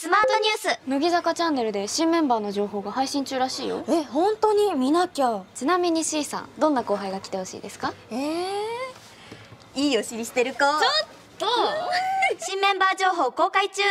スマートニュース。乃木坂チャンネルで新メンバーの情報が配信中らしいよ。え本当に？見なきゃ。ちなみに C さんどんな後輩が来てほしいですか？えー、いいお尻してる子。ちょっと！新メンバー情報公開中。